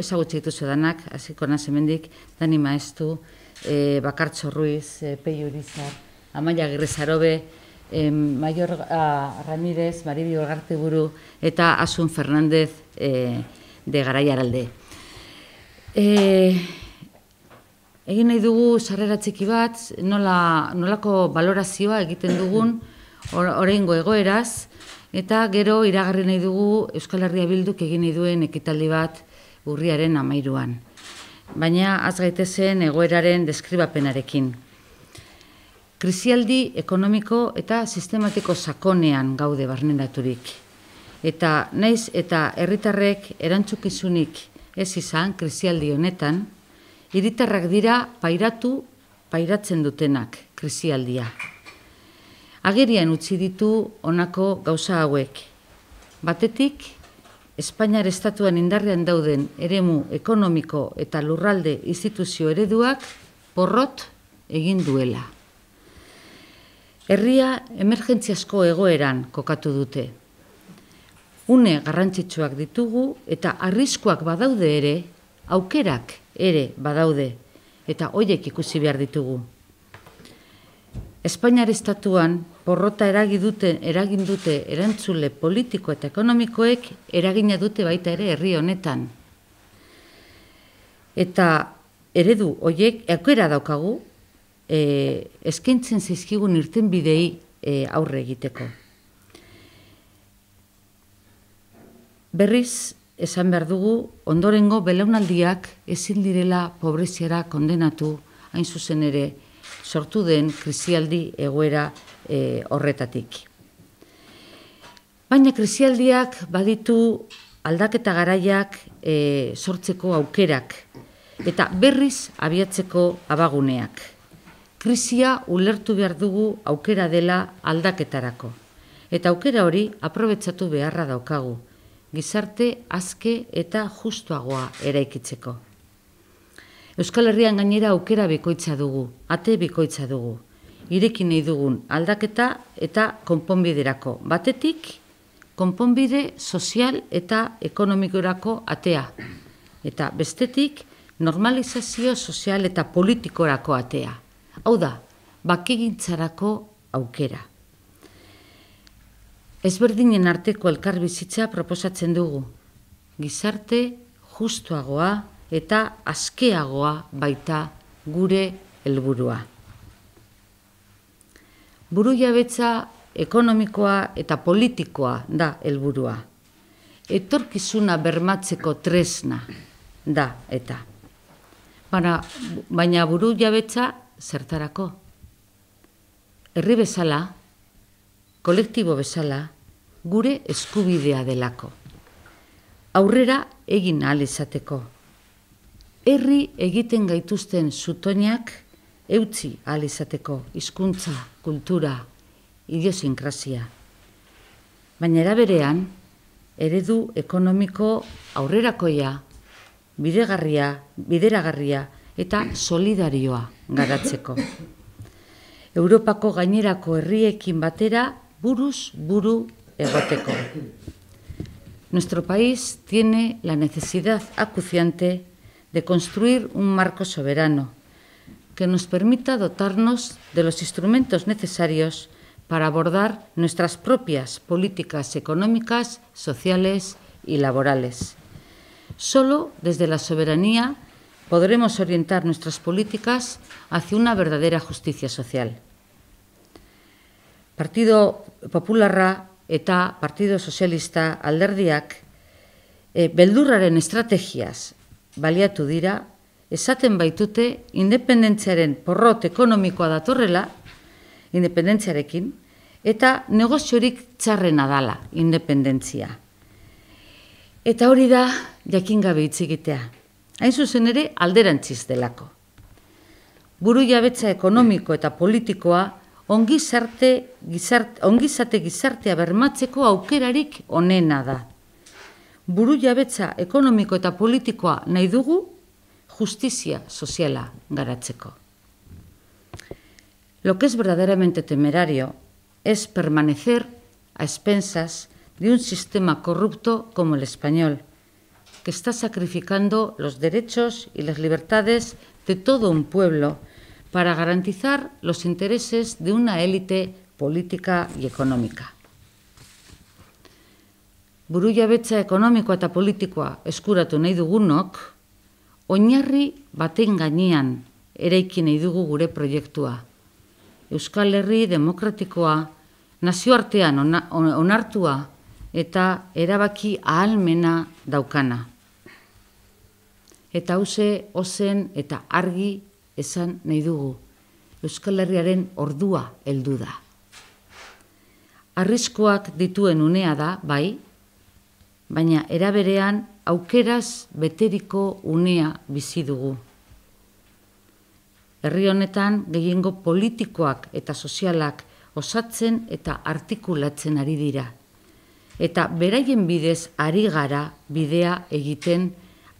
ezagutze dituzu danak, hasiko naz hemendik, Dani Maestu, e, Bakartxo Ruiz, e, Pei Urizar, Amaia Girrezarobe, e, Maior a, Ramirez, Maribio Garteburu eta Asun Fernandez e, de Garaiaralde. E, egin nahi dugu sarrera txiki bat, nola, nolako valorazioa egiten dugun oraingo egoeraz, eta gero iragarri nahi dugu Euskal Herria Bilduk egin nahi duen ekitaldi bat urriaren amairuan. Baina az gaitezen egoeraren deskribapenarekin. Krisialdi ekonomiko eta sistematiko sakonean gaude barnendaturik. Eta naiz eta herritarrek erantzukizunik ez izan krisialdi honetan, hiritarrak dira pairatu, pairatzen dutenak krisialdia. Agerian utzi ditu honako gauza hauek. Batetik, Espainiar estatuan indarrean dauden eremu ekonomiko eta lurralde instituzio ereduak porrot egin duela. Herria emergentziasko egoeran kokatu dute. Une garrantzitsuak ditugu eta arriskuak badaude ere, aukerak ere badaude eta hoiek ikusi behar ditugu. Espainiar estatuan porrota eragin dute, eragin dute erantzule politiko eta ekonomikoek eragina dute baita ere herri honetan. Eta eredu hoiek aukera daukagu e, eskaintzen zaizkigun irten bidei e, aurre egiteko. Berriz esan behar dugu ondorengo belaunaldiak ezin direla pobreziara kondenatu hain zuzen ere sortu den krisialdi egoera e, horretatik. Baina krisialdiak baditu aldaketa garaiak e, sortzeko aukerak eta berriz abiatzeko abaguneak. Krisia ulertu behar dugu aukera dela aldaketarako. Eta aukera hori aprobetsatu beharra daukagu, gizarte azke eta justuagoa eraikitzeko. Euskal Herrian gainera aukera bikoitza dugu, ate bikoitza dugu. Irekin nahi dugun aldaketa eta konponbiderako. Batetik, konponbide sozial eta ekonomikorako atea. Eta bestetik, normalizazio sozial eta politikorako atea. Hau da, bakegintzarako aukera. Ezberdinen arteko elkarbizitza proposatzen dugu. Gizarte justuagoa, eta askeagoa baita gure helburua. Buru jabetza ekonomikoa eta politikoa da helburua. Etorkizuna bermatzeko tresna da eta. Baina, baina buru jabetza zertarako. Herri bezala, kolektibo bezala, gure eskubidea delako. Aurrera egin ahal izateko herri egiten gaituzten zutoinak eutzi ahal izateko hizkuntza, kultura, idiosinkrasia. Baina eraberean, eredu ekonomiko aurrerakoia, bidegarria, bideragarria eta solidarioa garatzeko. Europako gainerako herriekin batera buruz buru egoteko. Nuestro país tiene la necesidad acuciante de construir un marco soberano que nos permita dotarnos de los instrumentos necesarios para abordar nuestras propias políticas económicas, sociales y laborales. Solo desde la soberanía podremos orientar nuestras políticas hacia una verdadera justicia social. Partido Popularra eta Partido Socialista alderdiak e, beldurraren estrategias baliatu dira, esaten baitute independentziaren porrot ekonomikoa datorrela, independentziarekin, eta negoziorik txarrena dala independentzia. Eta hori da jakin gabe hitzigitea. Hain zuzen ere alderantziz delako. Buru jabetza ekonomiko eta politikoa ongizarte, gizarte, ongizate gizartea bermatzeko aukerarik onena da buru jabetza ekonomiko eta politikoa nahi justizia soziala garatzeko. Lo que es verdaderamente temerario es permanecer a expensas de un sistema corrupto como el español, que está sacrificando los derechos y las libertades de todo un pueblo para garantizar los intereses de una élite política y económica. Burujabetza ekonomikoa eta politikoa eskuratu nahi dugunok, oinarri baten gainean eraiki nahi dugu gure proiektua. Euskal Herri demokratikoa, nazioartean onartua eta erabaki ahalmena daukana. Eta hause ozen eta argi esan nahi dugu. Euskal Herriaren ordua heldu da. Arriskoak dituen unea da, bai, baina eraberean aukeraz beteriko unea bizi dugu. Herri honetan gehiengo politikoak eta sozialak osatzen eta artikulatzen ari dira. Eta beraien bidez ari gara bidea egiten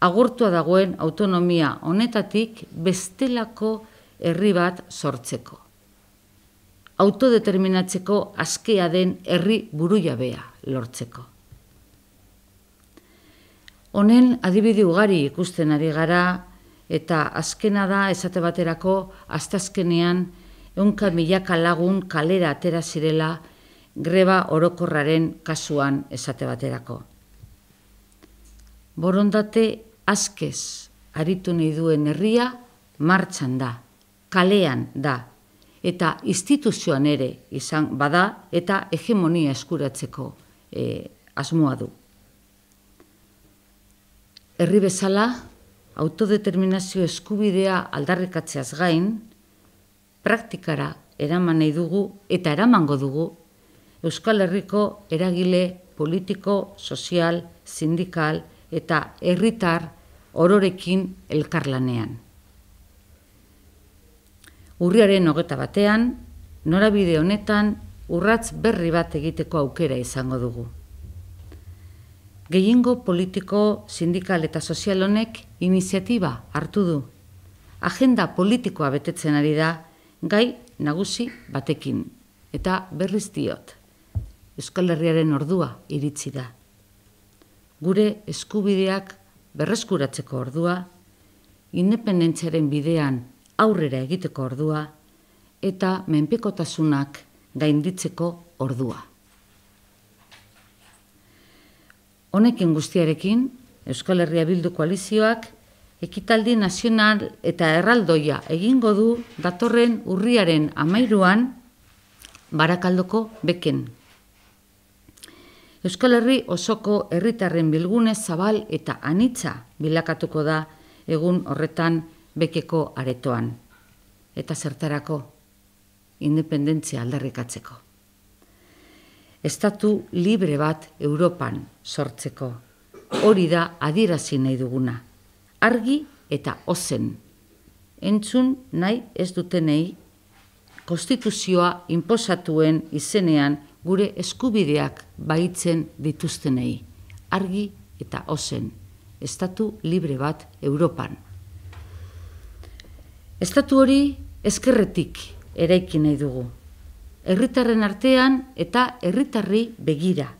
agurtua dagoen autonomia honetatik bestelako herri bat sortzeko. Autodeterminatzeko askea den herri burujabea lortzeko. Honen adibide ugari ikusten ari gara eta azkena da esate baterako astazkenean eunka milaka lagun kalera atera zirela greba orokorraren kasuan esate baterako. Borondate askez aritu nahi duen herria martxan da, kalean da, eta instituzioan ere izan bada eta hegemonia eskuratzeko e, asmoa du. Herri bezala, autodeterminazio eskubidea aldarrikatzeaz gain, praktikara eraman nahi dugu eta eramango dugu Euskal Herriko eragile politiko, sozial, sindikal eta herritar ororekin elkarlanean. Urriaren hogeta batean, norabide honetan urratz berri bat egiteko aukera izango dugu gehiengo politiko, sindikal eta sozial honek iniziatiba hartu du. Agenda politikoa betetzen ari da gai nagusi batekin eta berriz diot. Euskal Herriaren ordua iritsi da. Gure eskubideak berreskuratzeko ordua, independentziaren bidean aurrera egiteko ordua eta menpekotasunak gainditzeko ordua. Honekin guztiarekin, Euskal Herria Bildu koalizioak ekitaldi nazional eta erraldoia egingo du datorren urriaren amairuan barakaldoko beken. Euskal Herri osoko herritarren bilgune zabal eta anitza bilakatuko da egun horretan bekeko aretoan. Eta zertarako, independentzia aldarrikatzeko estatu libre bat Europan sortzeko. Hori da adierazi nahi duguna. Argi eta ozen. Entzun nahi ez dutenei konstituzioa inposatuen izenean gure eskubideak baitzen dituztenei. Argi eta ozen. Estatu libre bat Europan. Estatu hori eskerretik eraiki nahi dugu herritarren artean eta herritarri begira.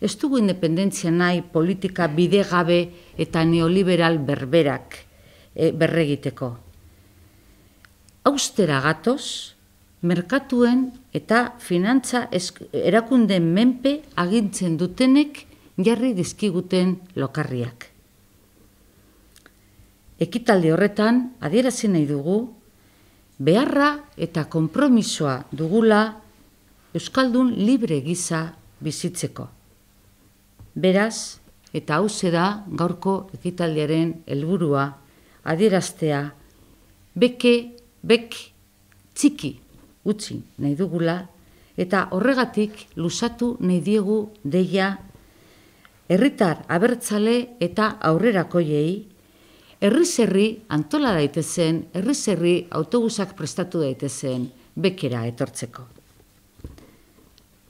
Ez dugu independentzia nahi politika bidegabe eta neoliberal berberak e, berregiteko. Austera gatoz, merkatuen eta finantza erakunden menpe agintzen dutenek jarri dizkiguten lokarriak. Ekitalde horretan, adierazi nahi dugu, beharra eta konpromisoa dugula Euskaldun libre giza bizitzeko. Beraz, eta hau da gaurko ekitaldiaren helburua adieraztea beke, bek, txiki utzi nahi dugula eta horregatik lusatu nahi diegu deia herritar abertzale eta aurrerakoiei herri antola daitezen, herri autobusak prestatu daitezen bekera etortzeko.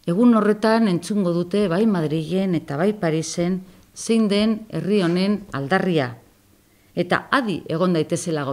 Egun horretan entzungo dute bai Madrilen eta bai Parisen zein den herri honen aldarria. Eta adi egon daitezela